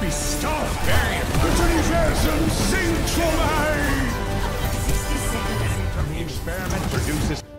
be stopped. Bury him. The Treasure sinks for me! 60 seconds. The experiment produces...